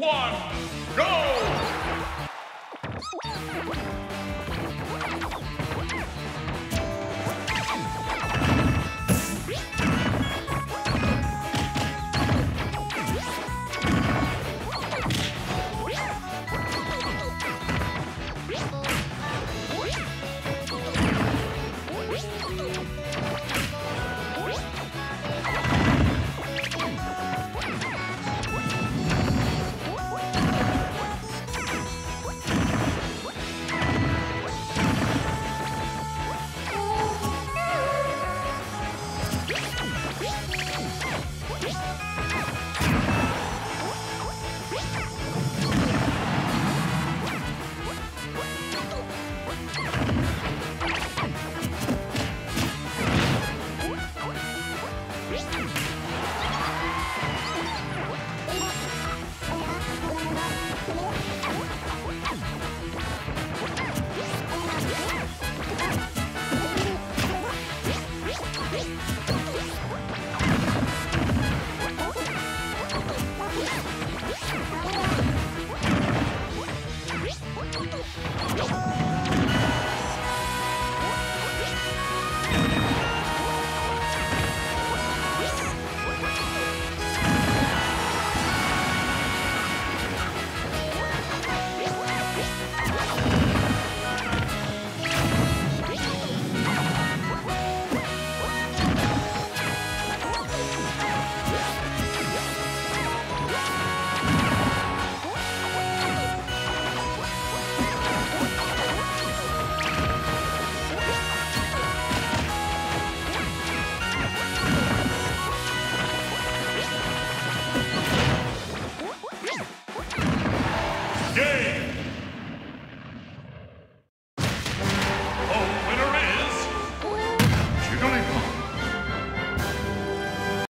one, go! Thank you.